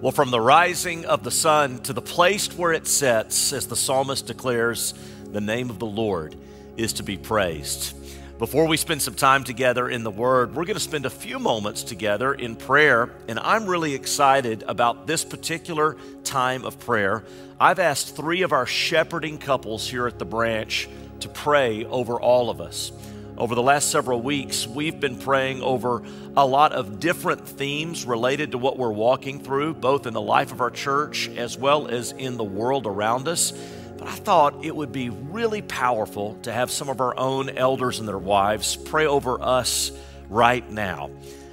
Well, from the rising of the sun to the place where it sets, as the psalmist declares, the name of the Lord is to be praised. Before we spend some time together in the Word, we're going to spend a few moments together in prayer, and I'm really excited about this particular time of prayer. I've asked three of our shepherding couples here at the branch to pray over all of us. Over the last several weeks, we've been praying over a lot of different themes related to what we're walking through, both in the life of our church as well as in the world around us. But I thought it would be really powerful to have some of our own elders and their wives pray over us right now.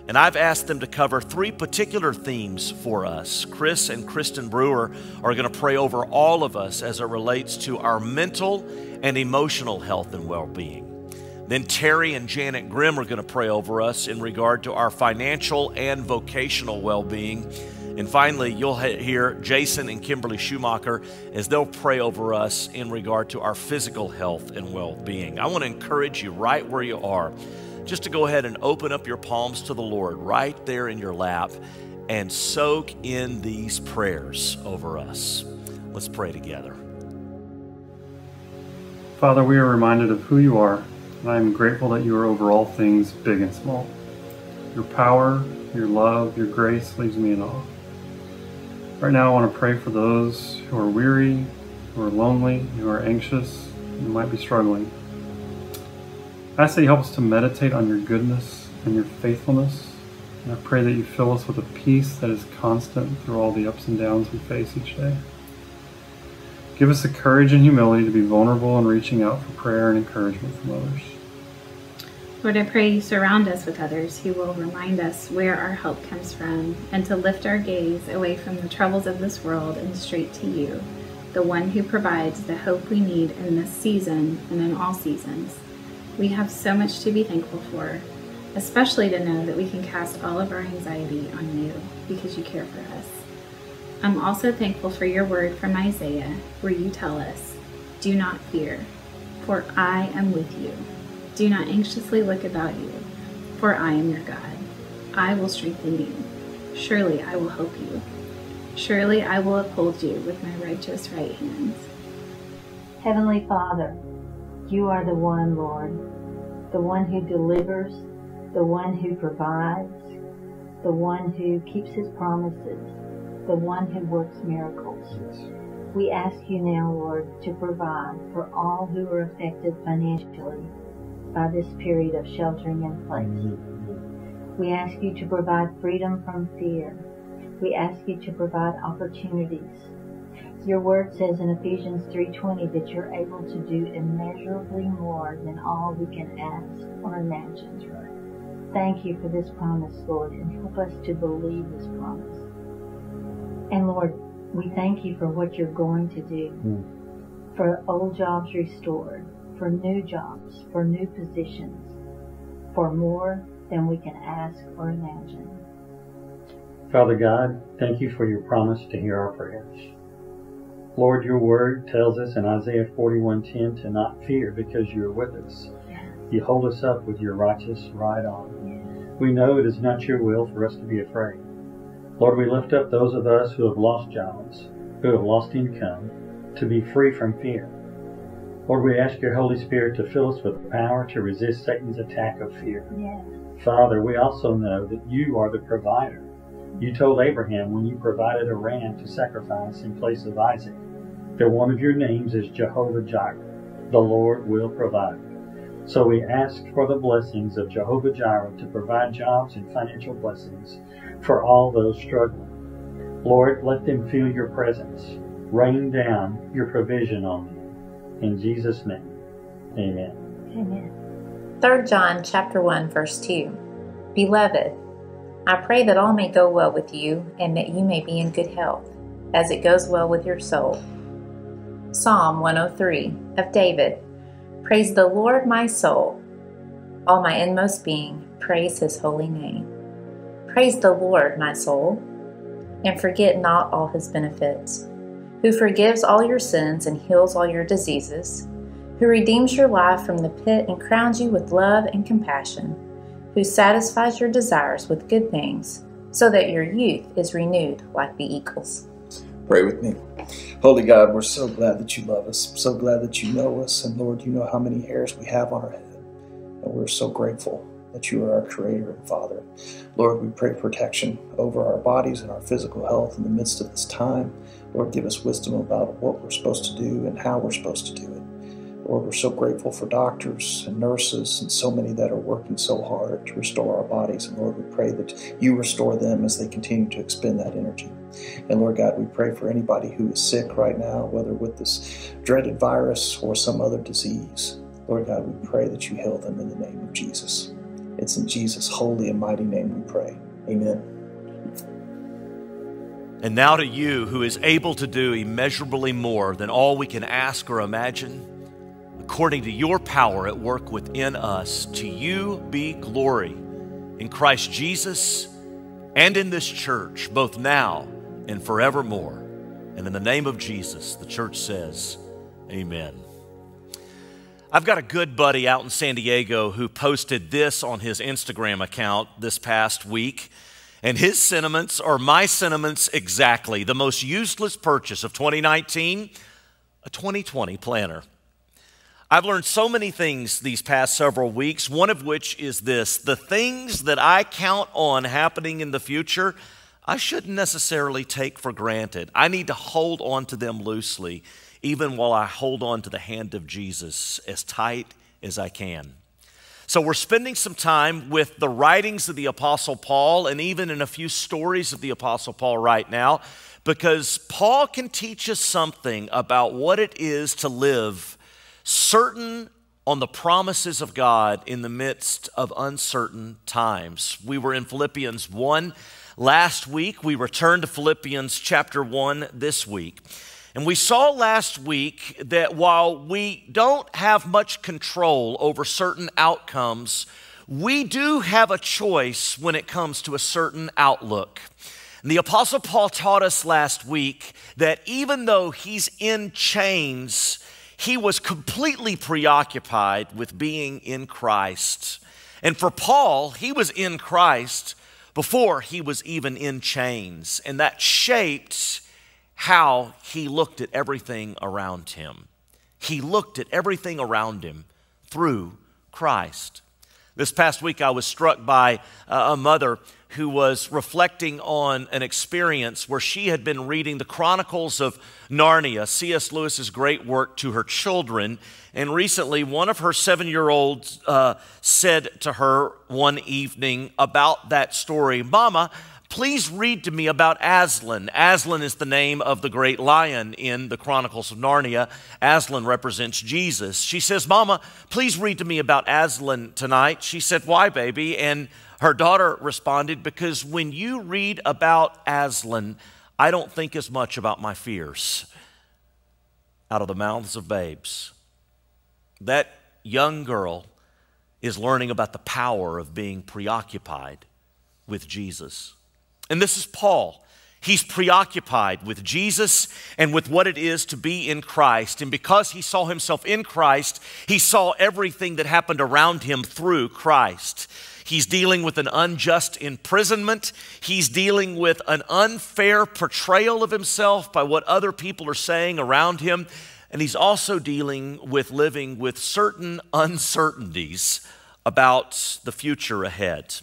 And I've asked them to cover three particular themes for us. Chris and Kristen Brewer are going to pray over all of us as it relates to our mental and emotional health and well being. Then Terry and Janet Grimm are going to pray over us in regard to our financial and vocational well being. And finally, you'll hear Jason and Kimberly Schumacher as they'll pray over us in regard to our physical health and well being. I want to encourage you right where you are just to go ahead and open up your palms to the Lord right there in your lap and soak in these prayers over us. Let's pray together. Father, we are reminded of who you are and I am grateful that you are over all things, big and small. Your power, your love, your grace leaves me in awe. Right now, I want to pray for those who are weary, who are lonely, who are anxious, who might be struggling. I ask that you help us to meditate on your goodness and your faithfulness. And I pray that you fill us with a peace that is constant through all the ups and downs we face each day. Give us the courage and humility to be vulnerable and reaching out for prayer and encouragement from others. Lord, I pray you surround us with others who will remind us where our help comes from and to lift our gaze away from the troubles of this world and straight to you, the one who provides the hope we need in this season and in all seasons. We have so much to be thankful for, especially to know that we can cast all of our anxiety on you because you care for us. I'm also thankful for your word from Isaiah, where you tell us, Do not fear, for I am with you. Do not anxiously look about you, for I am your God. I will strengthen you. Surely I will help you. Surely I will uphold you with my righteous right hands. Heavenly Father, you are the one, Lord, the one who delivers, the one who provides, the one who keeps his promises, the one who works miracles. We ask you now, Lord, to provide for all who are affected financially by this period of sheltering in place. We ask you to provide freedom from fear. We ask you to provide opportunities. Your word says in Ephesians 3:20 that you're able to do immeasurably more than all we can ask or imagine. Thank you for this promise, Lord, and help us to believe this promise. And Lord, we thank you for what you're going to do. Mm. For old jobs restored, for new jobs, for new positions, for more than we can ask or imagine. Father God, thank you for your promise to hear our prayers. Lord, your word tells us in Isaiah 41:10 to not fear because you are with us. Yes. You hold us up with your righteous right arm. Yes. We know it is not your will for us to be afraid. Lord, we lift up those of us who have lost jobs, who have lost income, to be free from fear. Lord, we ask your Holy Spirit to fill us with power to resist Satan's attack of fear. Yes. Father, we also know that you are the provider. You told Abraham when you provided a ram to sacrifice in place of Isaac that one of your names is Jehovah Jireh. The Lord will provide. So we ask for the blessings of Jehovah Jireh to provide jobs and financial blessings for all those struggling. Lord, let them feel your presence. Rain down your provision on them. In Jesus' name, amen. Amen. 3 John chapter 1 verse 2. Beloved, I pray that all may go well with you and that you may be in good health, as it goes well with your soul. Psalm 103 of David. Praise the Lord, my soul. All my inmost being, praise his holy name. Praise the Lord, my soul, and forget not all his benefits who forgives all your sins and heals all your diseases, who redeems your life from the pit and crowns you with love and compassion, who satisfies your desires with good things, so that your youth is renewed like the eagles. Pray with me. Holy God, we're so glad that you love us, so glad that you know us, and Lord, you know how many hairs we have on our head. And we're so grateful that you are our Creator and Father. Lord, we pray protection over our bodies and our physical health in the midst of this time. Lord, give us wisdom about what we're supposed to do and how we're supposed to do it. Lord, we're so grateful for doctors and nurses and so many that are working so hard to restore our bodies. And Lord, we pray that you restore them as they continue to expend that energy. And Lord God, we pray for anybody who is sick right now, whether with this dreaded virus or some other disease. Lord God, we pray that you heal them in the name of Jesus. It's in Jesus' holy and mighty name we pray. Amen. And now to you, who is able to do immeasurably more than all we can ask or imagine according to your power at work within us. To you be glory in Christ Jesus and in this church, both now and forevermore. And in the name of Jesus, the church says, Amen. I've got a good buddy out in San Diego who posted this on his Instagram account this past week. And his sentiments are my sentiments exactly. The most useless purchase of 2019, a 2020 planner. I've learned so many things these past several weeks, one of which is this the things that I count on happening in the future, I shouldn't necessarily take for granted. I need to hold on to them loosely, even while I hold on to the hand of Jesus as tight as I can. So, we're spending some time with the writings of the Apostle Paul and even in a few stories of the Apostle Paul right now, because Paul can teach us something about what it is to live certain on the promises of God in the midst of uncertain times. We were in Philippians 1 last week. We returned to Philippians chapter 1 this week. And we saw last week that while we don't have much control over certain outcomes, we do have a choice when it comes to a certain outlook. And the Apostle Paul taught us last week that even though he's in chains, he was completely preoccupied with being in Christ. And for Paul, he was in Christ before he was even in chains. And that shaped how he looked at everything around him. He looked at everything around him through Christ. This past week, I was struck by a mother who was reflecting on an experience where she had been reading the Chronicles of Narnia, C.S. Lewis's great work, to her children. And recently, one of her seven year olds uh, said to her one evening about that story Mama, please read to me about Aslan. Aslan is the name of the great lion in the Chronicles of Narnia. Aslan represents Jesus. She says, Mama, please read to me about Aslan tonight. She said, Why, baby? And her daughter responded, Because when you read about Aslan, I don't think as much about my fears. Out of the mouths of babes. That young girl is learning about the power of being preoccupied with Jesus. And this is Paul. He's preoccupied with Jesus and with what it is to be in Christ. And because he saw himself in Christ, he saw everything that happened around him through Christ. He's dealing with an unjust imprisonment. He's dealing with an unfair portrayal of himself by what other people are saying around him. And he's also dealing with living with certain uncertainties about the future ahead.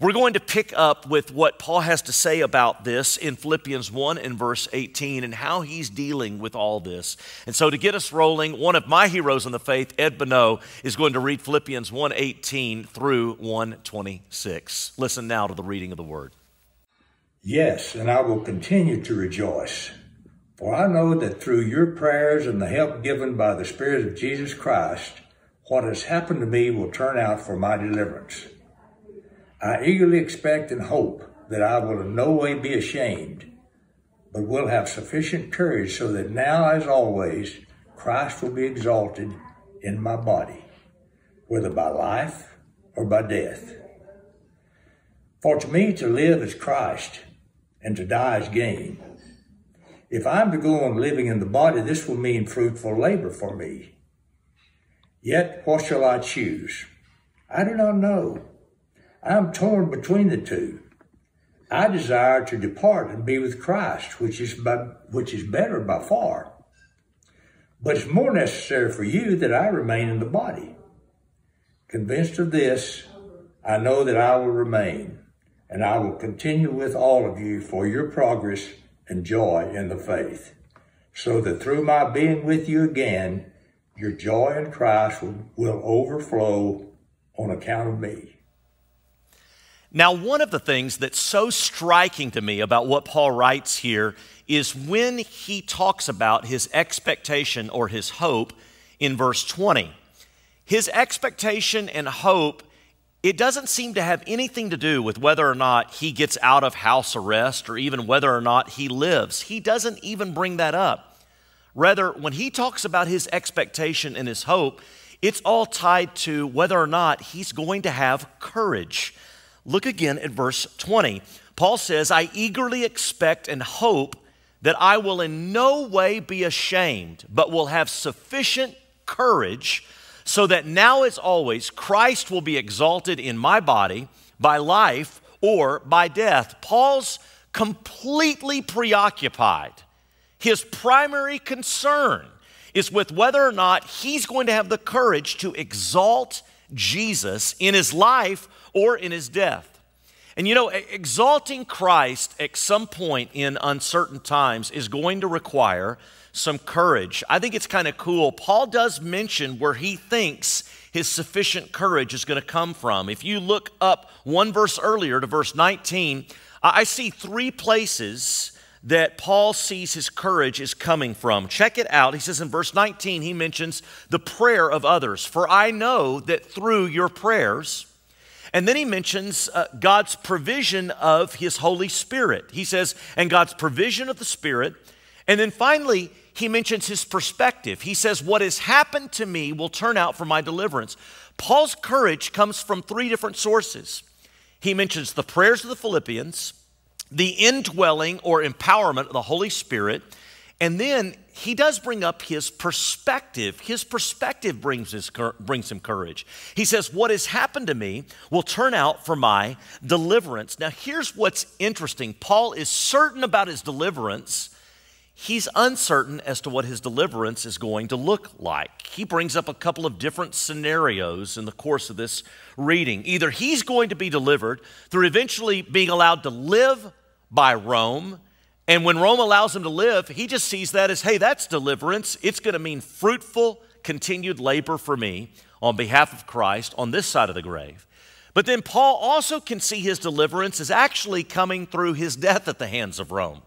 We're going to pick up with what Paul has to say about this in Philippians 1 and verse 18 and how he's dealing with all this. And so to get us rolling, one of my heroes in the faith, Ed Bonneau, is going to read Philippians 1:18 through 126. Listen now to the reading of the word. Yes, and I will continue to rejoice. For I know that through your prayers and the help given by the Spirit of Jesus Christ, what has happened to me will turn out for my deliverance. I eagerly expect and hope that I will in no way be ashamed, but will have sufficient courage so that now, as always, Christ will be exalted in my body, whether by life or by death. For to me to live is Christ, and to die is gain. If I'm to go on living in the body, this will mean fruitful labor for me. Yet what shall I choose? I do not know. I'm torn between the two. I desire to depart and be with Christ, which is by, which is better by far. But it's more necessary for you that I remain in the body. Convinced of this, I know that I will remain, and I will continue with all of you for your progress and joy in the faith, so that through my being with you again, your joy in Christ will, will overflow on account of me. Now, one of the things that's so striking to me about what Paul writes here is when he talks about his expectation or his hope in verse 20. His expectation and hope, it doesn't seem to have anything to do with whether or not he gets out of house arrest or even whether or not he lives. He doesn't even bring that up. Rather, when he talks about his expectation and his hope, it's all tied to whether or not he's going to have courage. Look again at verse 20. Paul says, I eagerly expect and hope that I will in no way be ashamed, but will have sufficient courage so that now as always Christ will be exalted in my body by life or by death. Paul's completely preoccupied. His primary concern is with whether or not he's going to have the courage to exalt Jesus in his life or in his death. And you know, exalting Christ at some point in uncertain times is going to require some courage. I think it's kind of cool. Paul does mention where he thinks his sufficient courage is going to come from. If you look up one verse earlier to verse 19, I see three places that Paul sees his courage is coming from. Check it out. He says in verse 19, he mentions the prayer of others. For I know that through your prayers, and then he mentions uh, God's provision of his Holy Spirit. He says, and God's provision of the Spirit. And then finally, he mentions his perspective. He says, What has happened to me will turn out for my deliverance. Paul's courage comes from three different sources. He mentions the prayers of the Philippians, the indwelling or empowerment of the Holy Spirit, and then he does bring up his perspective. His perspective brings, his, brings him courage. He says, What has happened to me will turn out for my deliverance. Now, here's what's interesting Paul is certain about his deliverance. He's uncertain as to what his deliverance is going to look like. He brings up a couple of different scenarios in the course of this reading. Either he's going to be delivered through eventually being allowed to live by Rome and when Rome allows him to live, he just sees that as, hey, that's deliverance. It's going to mean fruitful, continued labor for me on behalf of Christ on this side of the grave. But then Paul also can see his deliverance as actually coming through his death at the hands of Rome.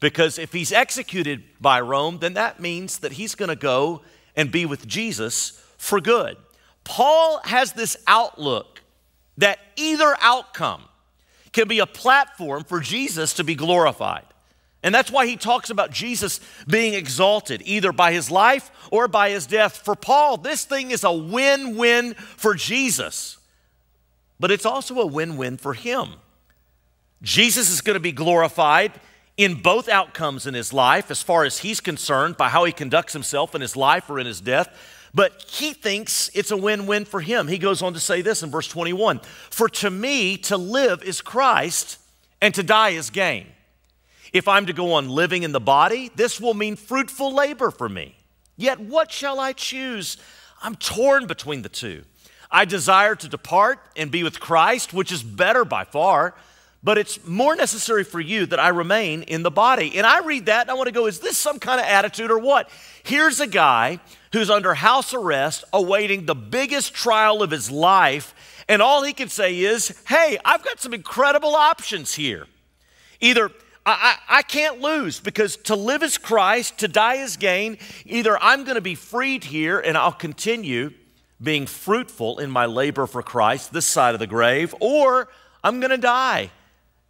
Because if he's executed by Rome, then that means that he's going to go and be with Jesus for good. Paul has this outlook that either outcome can be a platform for Jesus to be glorified. And that's why he talks about Jesus being exalted, either by his life or by his death. For Paul, this thing is a win win for Jesus, but it's also a win win for him. Jesus is going to be glorified in both outcomes in his life, as far as he's concerned, by how he conducts himself in his life or in his death. But he thinks it's a win win for him. He goes on to say this in verse 21 For to me, to live is Christ, and to die is gain. If I'm to go on living in the body, this will mean fruitful labor for me. Yet what shall I choose? I'm torn between the two. I desire to depart and be with Christ, which is better by far, but it's more necessary for you that I remain in the body. And I read that and I want to go, is this some kind of attitude or what? Here's a guy who's under house arrest awaiting the biggest trial of his life, and all he can say is, hey, I've got some incredible options here. Either I, I, can't lose because to live is Christ, to die is gain. Either I'm going to be freed here and I'll continue being fruitful in my labor for Christ this side of the grave, or I'm going to die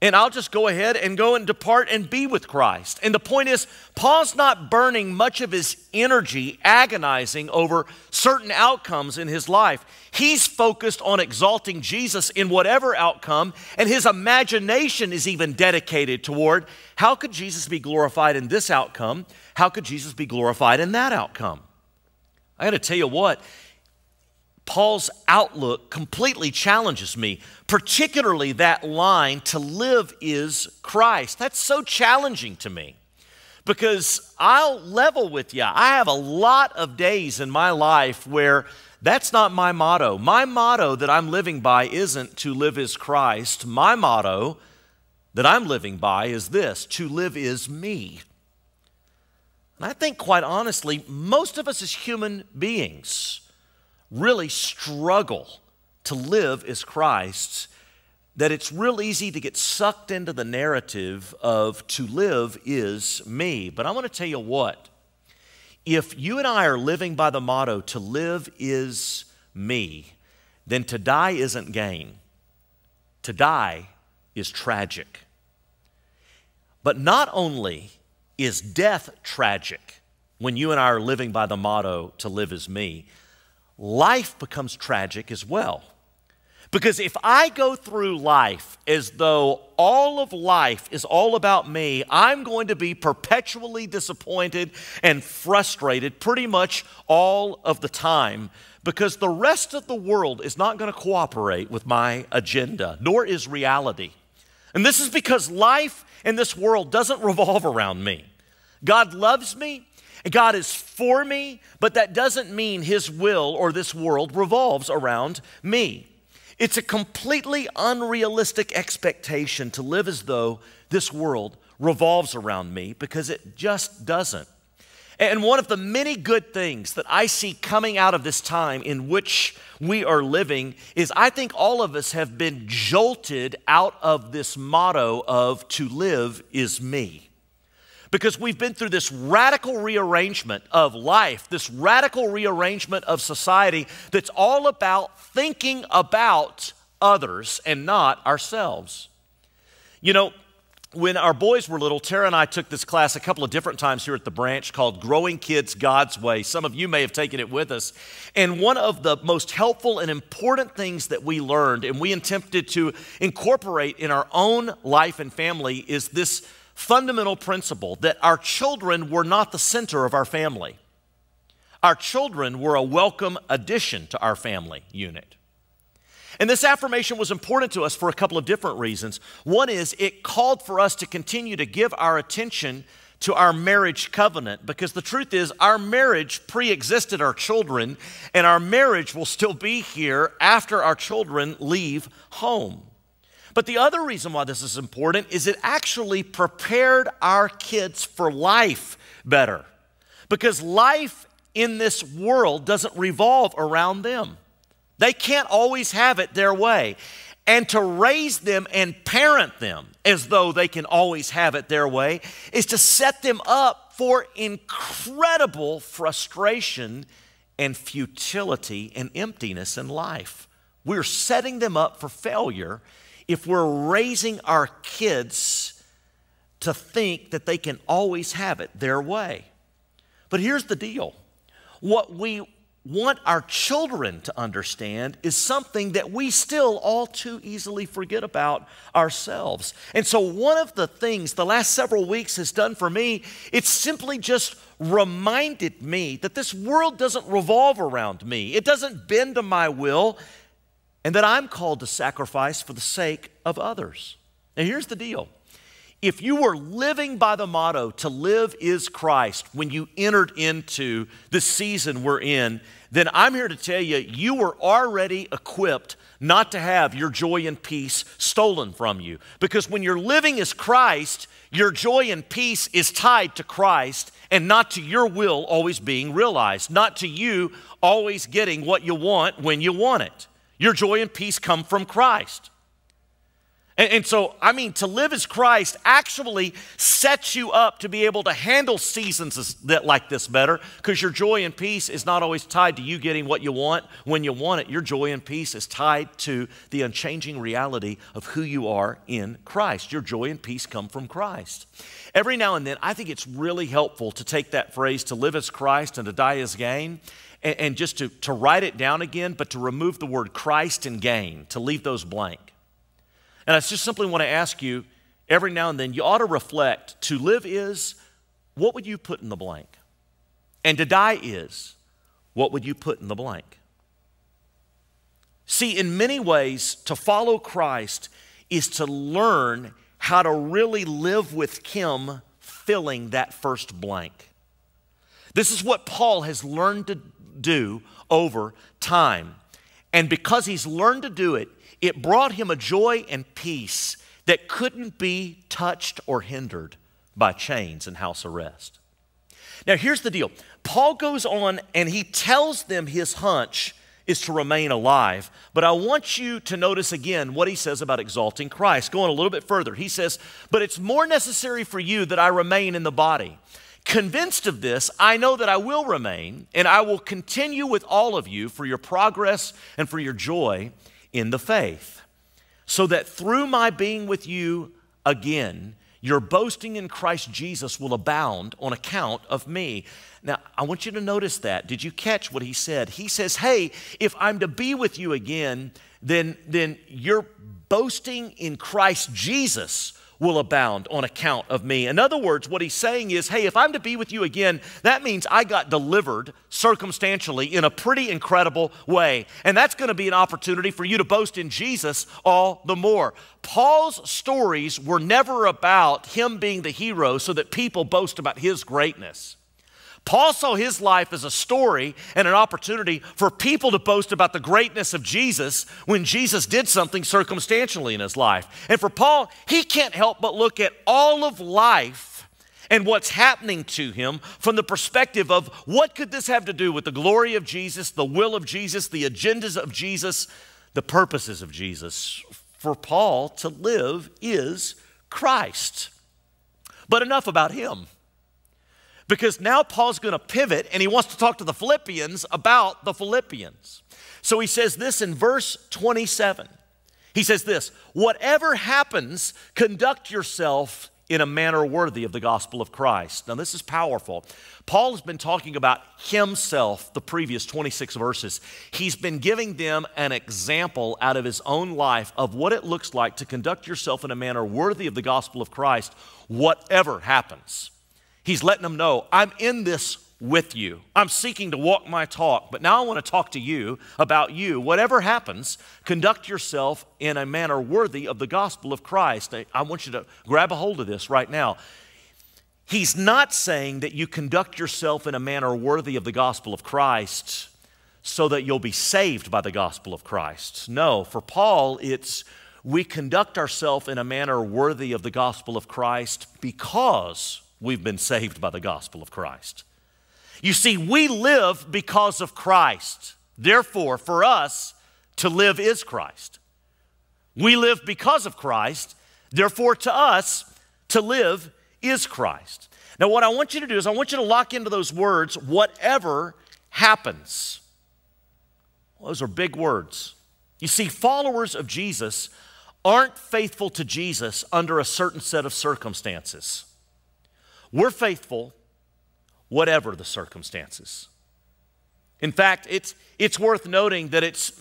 and I'll just go ahead and go and depart and be with Christ. And the point is, Paul's not burning much of his energy agonizing over certain outcomes in his life. He's focused on exalting Jesus in whatever outcome, and his imagination is even dedicated toward how could Jesus be glorified in this outcome? How could Jesus be glorified in that outcome? I got to tell you what, Paul's outlook completely challenges me, particularly that line, to live is Christ. That's so challenging to me because I'll level with you. I have a lot of days in my life where that's not my motto. My motto that I'm living by isn't to live is Christ. My motto that I'm living by is this to live is me. And I think, quite honestly, most of us as human beings really struggle to live as Christ's that it's real easy to get sucked into the narrative of to live is me. But I want to tell you what if you and I are living by the motto to live is me, then to die isn't gain. To die is tragic. But not only is death tragic when you and I are living by the motto to live is me, life becomes tragic as well. Because if I go through life as though all of life is all about me, I'm going to be perpetually disappointed and frustrated pretty much all of the time because the rest of the world is not going to cooperate with my agenda, nor is reality. And this is because life in this world doesn't revolve around me. God loves me, God is for me, but that doesn't mean His will or this world revolves around me. It's a completely unrealistic expectation to live as though this world revolves around me because it just doesn't. And one of the many good things that I see coming out of this time in which we are living is I think all of us have been jolted out of this motto of to live is me because we've been through this radical rearrangement of life, this radical rearrangement of society that's all about thinking about others and not ourselves. You know, when our boys were little, Tara and I took this class a couple of different times here at the branch called Growing Kids God's Way. Some of you may have taken it with us. And one of the most helpful and important things that we learned and we attempted to incorporate in our own life and family is this fundamental principle that our children were not the center of our family. Our children were a welcome addition to our family unit. And this affirmation was important to us for a couple of different reasons. One is it called for us to continue to give our attention to our marriage covenant because the truth is, our marriage pre existed our children, and our marriage will still be here after our children leave home. But the other reason why this is important is it actually prepared our kids for life better. Because life in this world doesn't revolve around them. They can't always have it their way. And to raise them and parent them as though they can always have it their way is to set them up for incredible frustration and futility and emptiness in life. We're setting them up for failure if we're raising our kids to think that they can always have it their way. But here's the deal what we want our children to understand is something that we still all too easily forget about ourselves. And so one of the things the last several weeks has done for me, it's simply just reminded me that this world doesn't revolve around me. It doesn't bend to my will and that I'm called to sacrifice for the sake of others. And here's the deal if you were living by the motto, to live is Christ, when you entered into the season we're in, then I'm here to tell you, you were already equipped not to have your joy and peace stolen from you. Because when you're living as Christ, your joy and peace is tied to Christ and not to your will always being realized, not to you always getting what you want when you want it. Your joy and peace come from Christ. And, and, so, I mean, to live as Christ actually sets you up to be able to handle seasons that, like this better because your joy and peace is not always tied to you getting what you want when you want it. Your joy and peace is tied to the unchanging reality of who you are in Christ. Your joy and peace come from Christ. Every now and then, I think it's really helpful to take that phrase, to live as Christ and to die as gain, and, just to, to write it down again, but to remove the word Christ and gain, to leave those blank. And I just simply want to ask you every now and then, you ought to reflect to live is, what would you put in the blank? And to die is, what would you put in the blank? See, in many ways, to follow Christ is to learn how to really live with Him filling that first blank. This is what Paul has learned to do over time. And because he's learned to do it, it brought him a joy and peace that couldn't be touched or hindered by chains and house arrest. Now, here's the deal Paul goes on and he tells them his hunch is to remain alive. But I want you to notice again what he says about exalting Christ. Going a little bit further, he says, But it's more necessary for you that I remain in the body. Convinced of this, I know that I will remain, and I will continue with all of you for your progress and for your joy in the faith, so that through my being with you again, your boasting in Christ Jesus will abound on account of me. Now, I want you to notice that. Did you catch what he said? He says, Hey, if I'm to be with you again, then, then your boasting in Christ Jesus will abound on account of me. In other words, what he's saying is, hey, if I'm to be with you again, that means I got delivered circumstantially in a pretty incredible way. And that's going to be an opportunity for you to boast in Jesus all the more. Paul's stories were never about him being the hero so that people boast about his greatness. Paul saw his life as a story and an opportunity for people to boast about the greatness of Jesus when Jesus did something circumstantially in his life. And for Paul, he can't help but look at all of life and what's happening to him from the perspective of what could this have to do with the glory of Jesus, the will of Jesus, the agendas of Jesus, the purposes of Jesus. For Paul, to live is Christ. But enough about him because now Paul's going to pivot and he wants to talk to the Philippians about the Philippians. So he says this in verse 27. He says this Whatever happens, conduct yourself in a manner worthy of the gospel of Christ. Now, this is powerful. Paul has been talking about himself the previous 26 verses. He's been giving them an example out of his own life of what it looks like to conduct yourself in a manner worthy of the gospel of Christ, whatever happens. He's letting them know, I'm in this with you. I'm seeking to walk my talk, but now I want to talk to you about you. Whatever happens, conduct yourself in a manner worthy of the gospel of Christ. I want you to grab a hold of this right now. He's not saying that you conduct yourself in a manner worthy of the gospel of Christ so that you'll be saved by the gospel of Christ. No, for Paul, it's we conduct ourselves in a manner worthy of the gospel of Christ because we've been saved by the gospel of Christ. You see, we live because of Christ. Therefore, for us, to live is Christ. We live because of Christ. Therefore, to us, to live is Christ. Now, what I want you to do is I want you to lock into those words, whatever happens. Those are big words. You see, followers of Jesus aren't faithful to Jesus under a certain set of circumstances. We're faithful whatever the circumstances. In fact, it's, it's worth noting that it's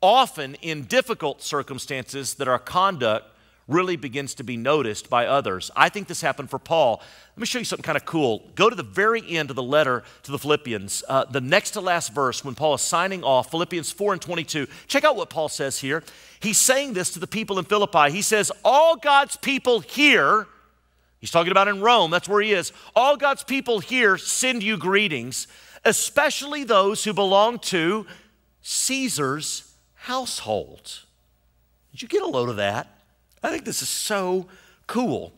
often in difficult circumstances that our conduct really begins to be noticed by others. I think this happened for Paul. Let me show you something kind of cool. Go to the very end of the letter to the Philippians, uh, the next to last verse when Paul is signing off, Philippians 4 and 22. Check out what Paul says here. He's saying this to the people in Philippi. He says, All God's people here He's talking about in Rome, that's where he is. All God's people here send you greetings, especially those who belong to Caesar's household. Did you get a load of that? I think this is so cool.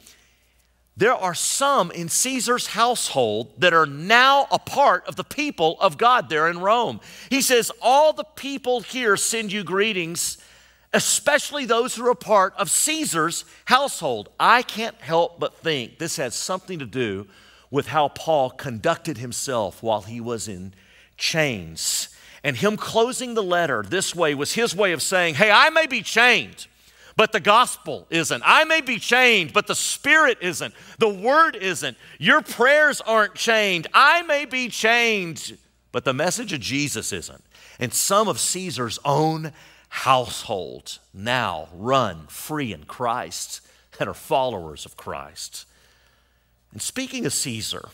There are some in Caesar's household that are now a part of the people of God there in Rome. He says, All the people here send you greetings especially those who are a part of Caesar's household. I can't help but think this has something to do with how Paul conducted himself while he was in chains. And him closing the letter this way was his way of saying, Hey, I may be chained, but the gospel isn't. I may be chained, but the spirit isn't. The word isn't. Your prayers aren't chained. I may be chained, but the message of Jesus isn't. And some of Caesar's own household now run free in Christ and are followers of Christ. And speaking of Caesar,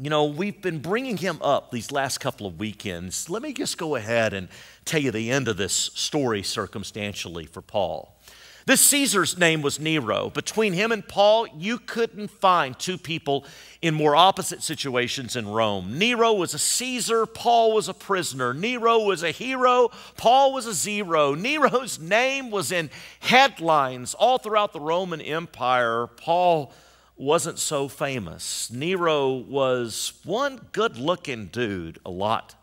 You know, we've been bringing him up these last couple of weekends. Let me just go ahead and tell you the end of this story circumstantially for Paul. This Caesar's name was Nero. Between him and Paul, you couldn't find two people in more opposite situations in Rome. Nero was a Caesar, Paul was a prisoner. Nero was a hero, Paul was a zero. Nero's name was in headlines all throughout the Roman Empire. Paul wasn't so famous. Nero was one good looking dude, a lot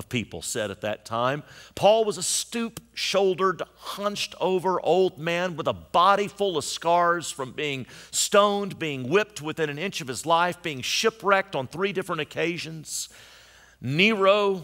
of people said at that time. Paul was a stoop shouldered, hunched over old man with a body full of scars from being stoned, being whipped within an inch of his life, being shipwrecked on three different occasions. Nero,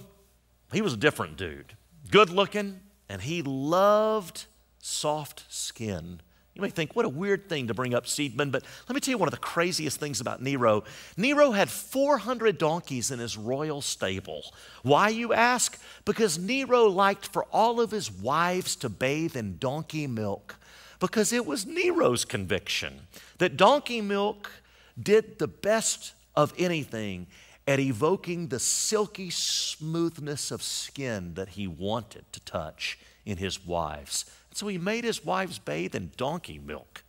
he was a different dude, good looking, and he loved soft skin. You may think, what a weird thing to bring up Seidman, but let me tell you one of the craziest things about Nero. Nero had 400 donkeys in his royal stable. Why, you ask? Because Nero liked for all of his wives to bathe in donkey milk, because it was Nero's conviction that donkey milk did the best of anything at evoking the silky smoothness of skin that he wanted to touch in his wives. So he made his wives bathe in donkey milk.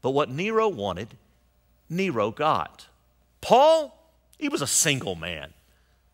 But what Nero wanted, Nero got. Paul, he was a single man.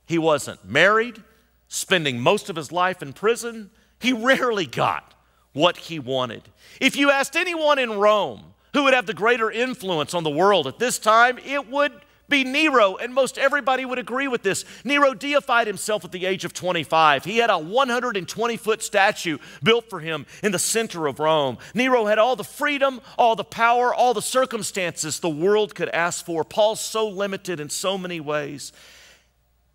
He wasn't married, spending most of his life in prison. He rarely got what he wanted. If you asked anyone in Rome who would have the greater influence on the world at this time, it would be Nero, and most everybody would agree with this. Nero deified himself at the age of 25. He had a 120 foot statue built for him in the center of Rome. Nero had all the freedom, all the power, all the circumstances the world could ask for. Paul's so limited in so many ways.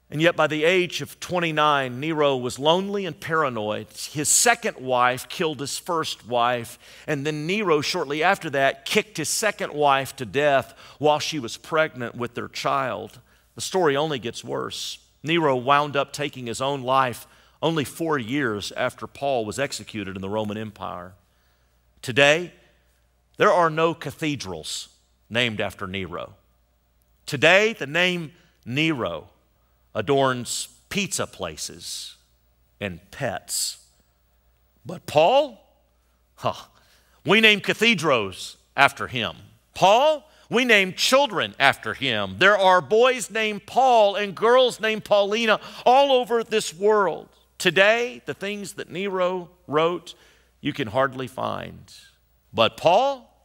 And yet, by the age of 29, Nero was lonely and paranoid. His second wife killed his first wife, and then Nero, shortly after that, kicked his second wife to death while she was pregnant with their child. The story only gets worse. Nero wound up taking his own life only four years after Paul was executed in the Roman Empire. Today, there are no cathedrals named after Nero. Today, the name Nero adorns pizza places and pets. But Paul, huh, we name cathedrals after him. Paul, we name children after him. There are boys named Paul and girls named Paulina all over this world. Today, the things that Nero wrote, you can hardly find. But Paul,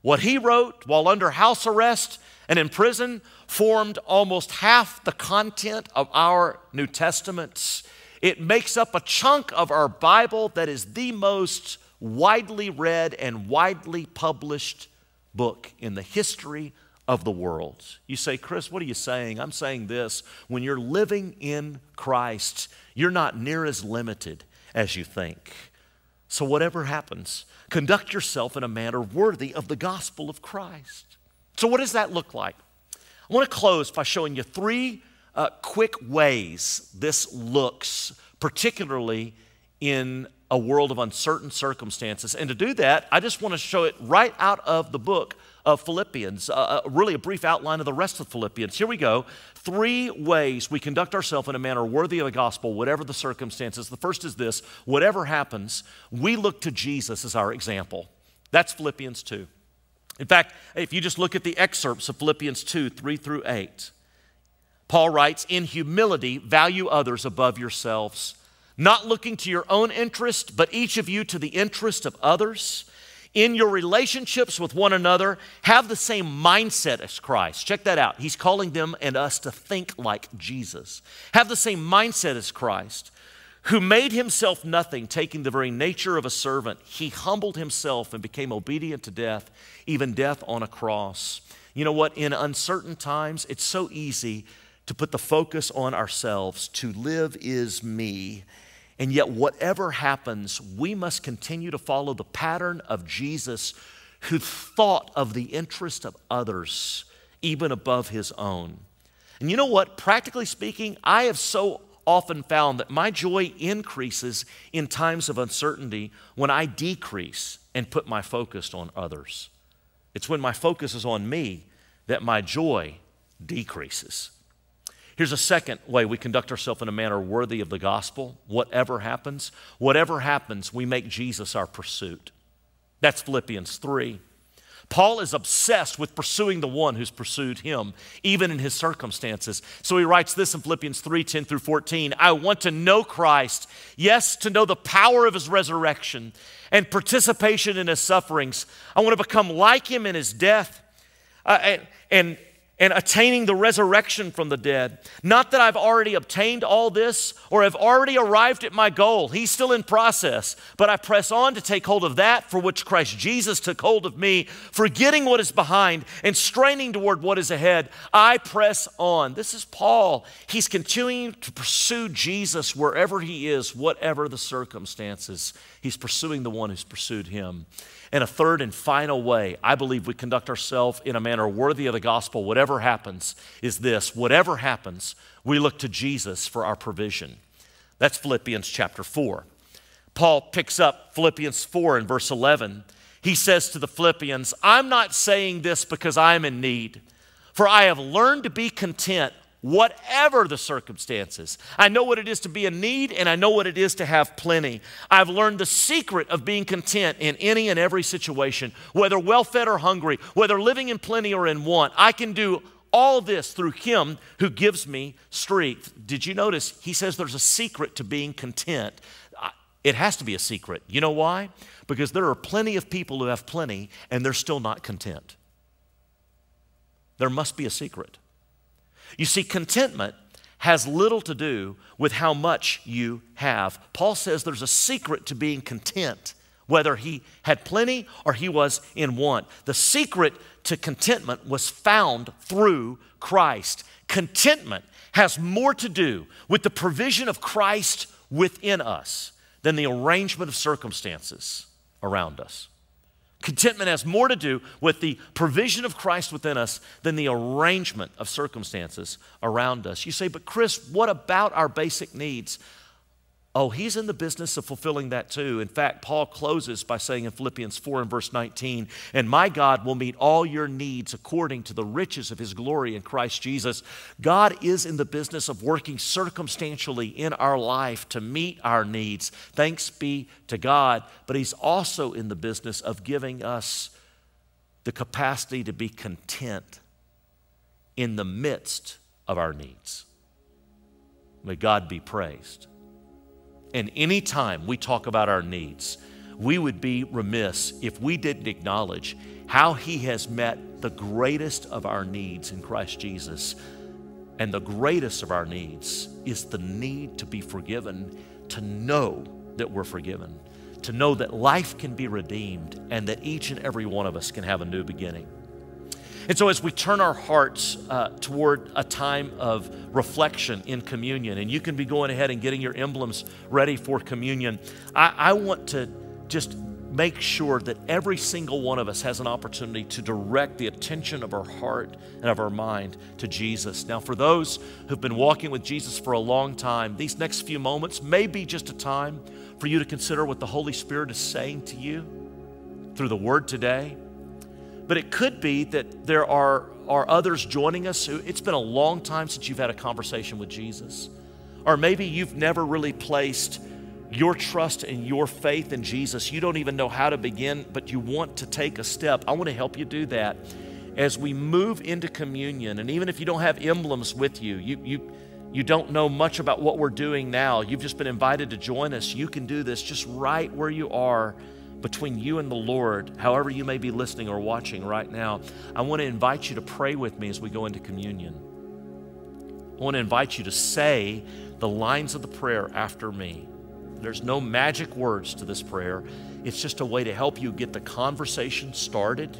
what he wrote while under house arrest and in prison formed almost half the content of our New Testaments. It makes up a chunk of our Bible that is the most widely read and widely published book in the history of the world. You say, Chris, what are you saying? I'm saying this. When you're living in Christ, you're not near as limited as you think. So, whatever happens, conduct yourself in a manner worthy of the gospel of Christ. So, what does that look like? I want to close by showing you three uh, quick ways this looks, particularly in a world of uncertain circumstances. And to do that, I just want to show it right out of the book of Philippians, uh, uh, really a brief outline of the rest of Philippians. Here we go. Three ways we conduct ourselves in a manner worthy of the gospel, whatever the circumstances. The first is this whatever happens, we look to Jesus as our example. That's Philippians 2. In fact, if you just look at the excerpts of Philippians 2 3 through 8, Paul writes, In humility, value others above yourselves, not looking to your own interest, but each of you to the interest of others. In your relationships with one another, have the same mindset as Christ. Check that out. He's calling them and us to think like Jesus. Have the same mindset as Christ who made himself nothing, taking the very nature of a servant. He humbled himself and became obedient to death, even death on a cross. You know what? In uncertain times, it's so easy to put the focus on ourselves. To live is me. And yet, whatever happens, we must continue to follow the pattern of Jesus, who thought of the interest of others even above his own. And you know what? Practically speaking, I have so often found that my joy increases in times of uncertainty when I decrease and put my focus on others. It's when my focus is on me that my joy decreases. Here's a second way we conduct ourselves in a manner worthy of the gospel. Whatever happens, whatever happens, we make Jesus our pursuit. That's Philippians 3. Paul is obsessed with pursuing the one who's pursued him, even in his circumstances. So he writes this in Philippians 3 10 through 14. I want to know Christ, yes, to know the power of his resurrection and participation in his sufferings. I want to become like him in his death. Uh, and, and and attaining the resurrection from the dead. Not that I've already obtained all this or have already arrived at my goal. He's still in process. But I press on to take hold of that for which Christ Jesus took hold of me, forgetting what is behind and straining toward what is ahead. I press on. This is Paul. He's continuing to pursue Jesus wherever he is, whatever the circumstances. He's pursuing the one who's pursued him. And a third and final way I believe we conduct ourselves in a manner worthy of the gospel, whatever happens, is this whatever happens, we look to Jesus for our provision. That's Philippians chapter 4. Paul picks up Philippians 4 in verse 11. He says to the Philippians, I'm not saying this because I am in need, for I have learned to be content whatever the circumstances. I know what it is to be in need, and I know what it is to have plenty. I've learned the secret of being content in any and every situation, whether well fed or hungry, whether living in plenty or in want. I can do all this through Him who gives me strength. Did you notice? He says there's a secret to being content. It has to be a secret. You know why? Because there are plenty of people who have plenty and they're still not content. There must be a secret. You see, contentment has little to do with how much you have. Paul says there's a secret to being content, whether he had plenty or he was in want. The secret to contentment was found through Christ. Contentment has more to do with the provision of Christ within us than the arrangement of circumstances around us. Contentment has more to do with the provision of Christ within us than the arrangement of circumstances around us. You say, but Chris, what about our basic needs? Oh, he's in the business of fulfilling that too. In fact, Paul closes by saying in Philippians 4 and verse 19, and my God will meet all your needs according to the riches of his glory in Christ Jesus. God is in the business of working circumstantially in our life to meet our needs. Thanks be to God. But he's also in the business of giving us the capacity to be content in the midst of our needs. May God be praised. And anytime we talk about our needs, we would be remiss if we didn't acknowledge how He has met the greatest of our needs in Christ Jesus. And the greatest of our needs is the need to be forgiven, to know that we're forgiven, to know that life can be redeemed, and that each and every one of us can have a new beginning. And so, as we turn our hearts uh, toward a time of reflection in communion, and you can be going ahead and getting your emblems ready for communion, I, I want to just make sure that every single one of us has an opportunity to direct the attention of our heart and of our mind to Jesus. Now, for those who've been walking with Jesus for a long time, these next few moments may be just a time for you to consider what the Holy Spirit is saying to you through the Word today but it could be that there are, are others joining us who it's been a long time since you've had a conversation with Jesus. Or maybe you've never really placed your trust and your faith in Jesus. You don't even know how to begin, but you want to take a step. I want to help you do that. As we move into communion, and even if you don't have emblems with you, you, you, you don't know much about what we're doing now, you've just been invited to join us, you can do this just right where you are between you and the Lord, however you may be listening or watching right now, I want to invite you to pray with me as we go into communion. I want to invite you to say the lines of the prayer after me. There's no magic words to this prayer. It's just a way to help you get the conversation started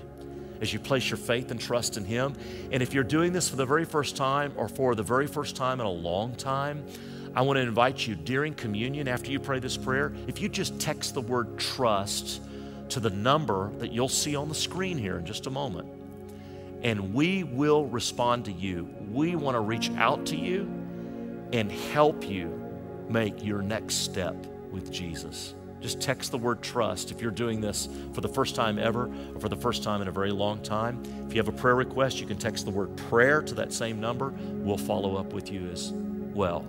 as you place your faith and trust in Him. And if you're doing this for the very first time or for the very first time in a long time, I want to invite you during communion, after you pray this prayer, if you just text the word trust to the number that you'll see on the screen here in just a moment, and we will respond to you. We want to reach out to you and help you make your next step with Jesus. just text the word trust if you're doing this for the first time ever or for the first time in a very long time. If you have a prayer request, you can text the word prayer to that same number. We'll follow up with you as well.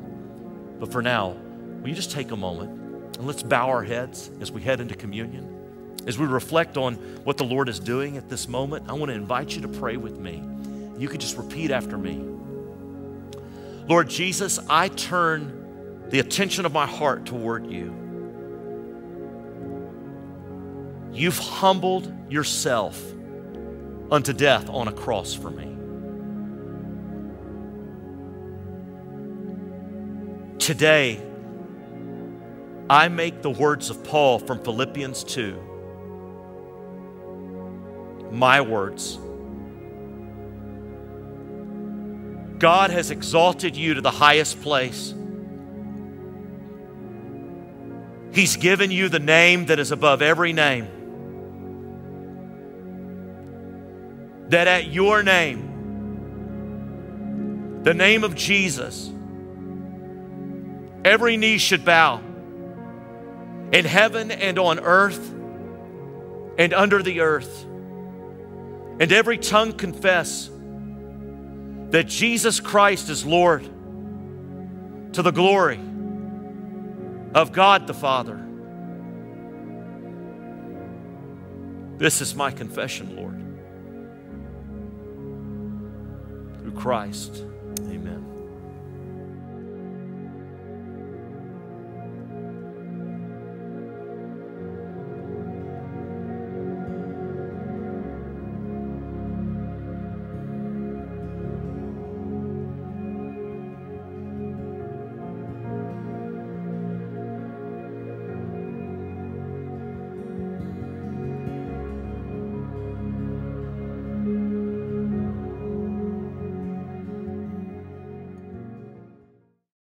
But for now, will you just take a moment and let's bow our heads as we head into communion? As we reflect on what the Lord is doing at this moment, I want to invite you to pray with me. You could just repeat after me Lord Jesus, I turn the attention of my heart toward you. You've humbled yourself unto death on a cross for me. Today, I make the words of Paul from Philippians 2 my words. God has exalted you to the highest place. He's given you the name that is above every name. That at your name, the name of Jesus, every knee should bow in heaven and on earth and under the earth, and every tongue confess that Jesus Christ is Lord to the glory of God the Father. This is my confession, Lord. Through Christ.